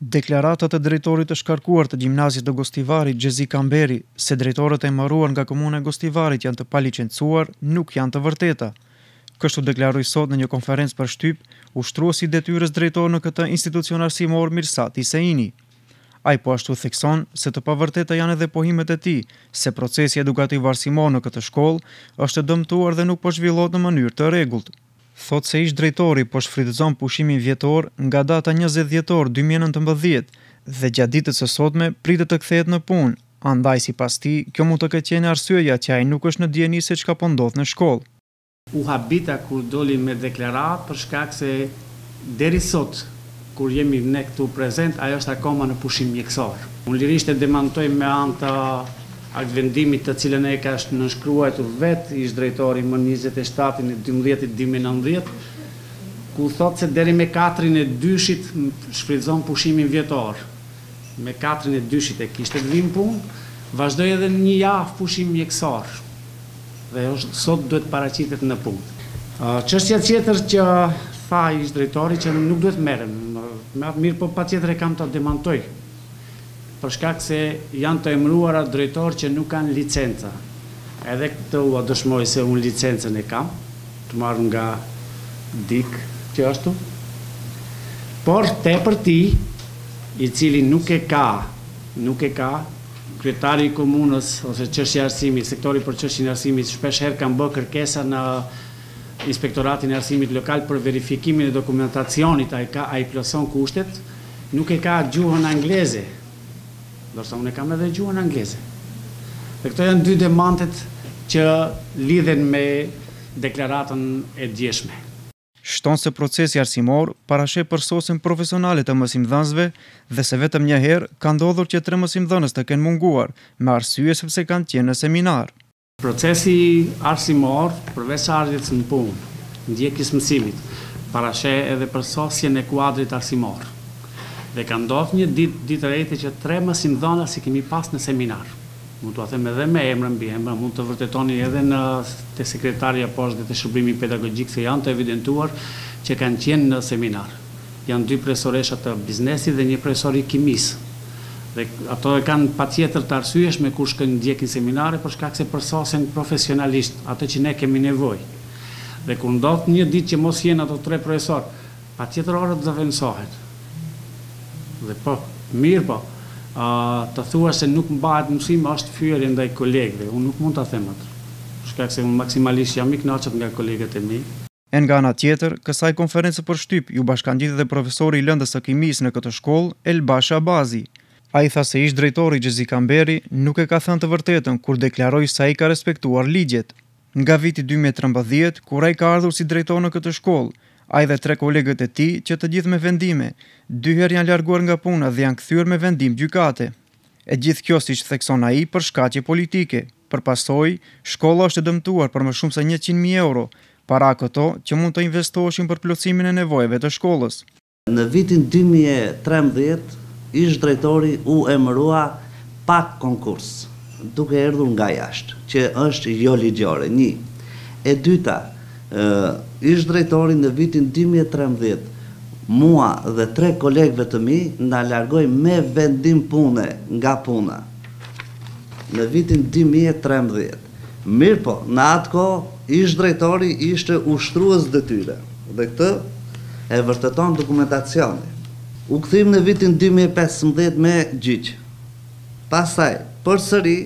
Deklaratat e drejtorit të shkarkuar të Gjimnazit të Gostivarit, Xhezi Kamberi, se drejtorët e emëruar nga Komuna e Gostivarit janë të palicencuar, nuk janë të vërteta. Kështu deklaroi sot në një konferencë për shtyp, ushtruesi i detyrës drejtor në këtë institucion arsimor, Mirsad Iseini. Ai po ashtu thekson se të pavërteta janë edhe pohimet e tij se procesi edukativ-arsimor në këtë shkollë është dëmtuar dhe nuk po zhvillohet në mënyrë të rregullt. thotë se ish-drejtori po shfrytëzon pushimin vjetor nga data njëzet dhjetor dy mijë e nëntëmbëdhjetë dhe gjatë ditës së sotme pritet të kthehet në punë, andaj sipas tij, kjo mund të ketë qenë arsyeja që ai nuk është në dijeni se çka po ndodh në shkollë. U habita kur doli me deklaratë për shkak se deri sot Kur jemi ne këtu prezent, ajo është akoma në pushim mjekësor. Unë lirisht e demantoj me anë të aktvendimit të cilën e ka nënshkruajtur vetë ish-drejtori më njëzet e shtatin e dymbëdhjetit dy mijë e nëntëmbëdhjetë, ku thotë se deri me katrin e dyshit shfrytëzon pushimin vjetor. Me katrin e dyshit e kishte të vijë në punë, vazhdoi edhe një javë pushim mjekësor. dhe është sot duhet të paraqitet në punë. Çështja tjetër që tha ish drejtori që nuk duhet të merrem me atë mirëpo patjetër e kam ta demantoj për shkak se janë të emëruar drejtorë që nuk kanë licenca edhe këtë ua dëshmoj se unë licencën e kam të marrë nga dikë që ashtu por te për atij i cili nuk e ka nuk e ka Kryetari i komunës ose çështja e arsimit, sektori për çështjen e arsimit shpesh herë kanë bë kërkesa në Inspektoratin e Arsimit Lokal për verifikimin e dokumentacionit a i plotëson kushtet, nuk e ka gjuhën angleze, ndërsa unë e kam edhe gjuhën angleze. Dhe këto janë dy demantet që lidhen me deklaratën e djeshme. shton se procesi arsimor parasheh përsosjen profesionale të mësimdhënësve dhe se vetëm një herë ka ndodhur që tre mësimdhënës të kenë munguar me arsye sepse kanë qenë në seminar. Procesi arsimor, përveç ardhjes në punë, ndjekjes së mësimit, parasheh edhe përsosjen e kuadrit arsimor. Dhe ka ndodh një ditë ditë e enjte që tre mësimdhënës i kemi pas në seminar. Mund t'ua them edhe me emra mbiemra, mund të vërtetoni edhe në te sekretaria poshtë dhe te shërbimi pedagogjik se janë të evidentuar që kanë qenë në seminar. Janë dy profesoresha të biznesit dhe një profesor i kimisë. Dhe ato e kanë patjetër të arsyeshme kur shkojnë ndjekin seminare për shkak se përsosen profesionalisht atë që ne kemi nevojë. Dhe kur ndodh një ditë që mos jenë ato tre profesorë, Patjetër orët do të zëvendësohen. Dhe po, mirëpo, të thuash se nuk mbahet mësim është fyerje ndaj kolegëve. Unë nuk mund ta them atë. Për shkak se unë maksimalisht jam i kënaqur nga kolegët e mi. E nga ana tjetër, kësaj konference për shtyp iu bashkangjitë dhe profesori i lëndës së kimisë në këtë shkollë, Elbash Abazi. Ai tha se ish-drejtori Xhezmi Kamberi nuk e ka thënë të vërtetën kur deklaroi se ai ka respektuar ligjet. Nga viti dy mijë e trembëdhjetë, kur ai ka ardhur si drejtor në këtë shkollë, ai dhe tre kolegët e tij, që të gjithë me vendime, dy herë janë larguar nga puna dhe janë kthyer me vendim gjykate. E gjithë kjo, siç thekson ai, për shkaqe politike. Për pasojë, shkolla është e dëmtuar për më shumë se njëqind mijë euro, para këto, që mund të investoheshin për plotësimin e nevojave të shkollës. Në vitin dy mijë e trembëdhjetë, ish-drejtori u emërua pa konkurs, duke ardhur nga jashtë, që është joligjore, një. E dyta, ish-drejtori në vitin dy mijë e trembëdhjetë mua dhe tre kolegëve të mi na largoi me vendim pune nga puna në vitin dy mijë e trembëdhjetë. Mirëpo, në atë kohë, ish-drejtori ishte ushtrues detyre, dhe këtë e vërteton dokumentacioni. U kthyem në vitin dy mijë e pesëmbëdhjetë me gjyq. Pastaj, përsëri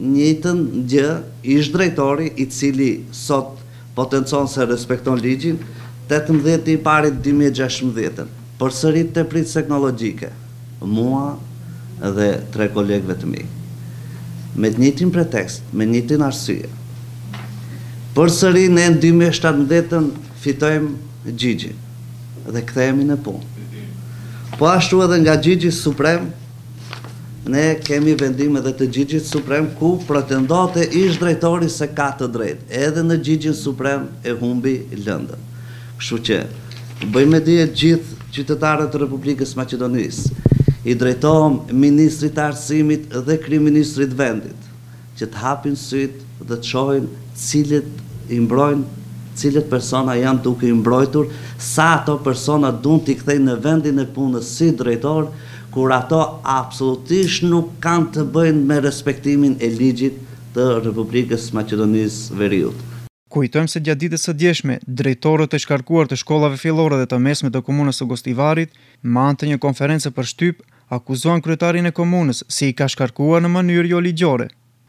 njëjtën gjë, ish-drejtori, i cili sot potencon se respekton ligjin, tetëmbëdhjetë i parit dy mijë e gjashtëmbëdhjetë, përsëri tepricë teknologjike. mua dhe tre kolegëve të mi, me të njëjtin pretekst, me të njëjtin arsye. Përsëri ne në dy mijë e shtatëmbëdhjetë fitojmë gjyqin dhe kthehemi në punë. Po ashtu edhe nga Gjyqi Suprem ne kemi vendim edhe të Gjyqit Suprem ku pretendonte ish-drejtori se ka të drejtë. Edhe në Gjyqin Suprem e humbi lëndën. Kështu që, u bëjmë me dije gjithë qytetarëve të Republikës së Maqedonisë, i drejtohem Ministrit të Arsimit dhe Kryeministrit të vendit, që të hapin sytë dhe të shohin cilët i mbrojnë, cilët persona janë duke i mbrojtur, se ato persona duan t'i kthejnë në vendin e punës si drejtorë, kur ato absolutisht nuk kanë të bëjnë me respektimin e ligjit të Republikës së Maqedonisë së Veriut. Kujtojmë se gjatë ditës së djeshme, drejtorët e shkarkuar të shkollave fillore dhe të mesme të komunës së Gostivarit, me anë të një konference për shtyp, akuzuan kryetarin e komunës se i ka shkarkuar në mënyrë joligjore.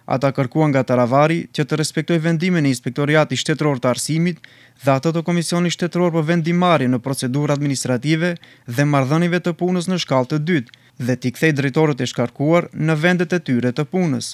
Ata kërkuan nga Taravari që të respektojë vendimin e Inspektoratit Shtetëror të Arsimit dhe atë të Komisionit Shtetëror për Vendimmarrje në Procedurë Administrative dhe Marrëdhënieve të Punës në Shkallë të Dytë dhe t'i kthejë drejtorët e shkarkuar në vendet e tyre të punës.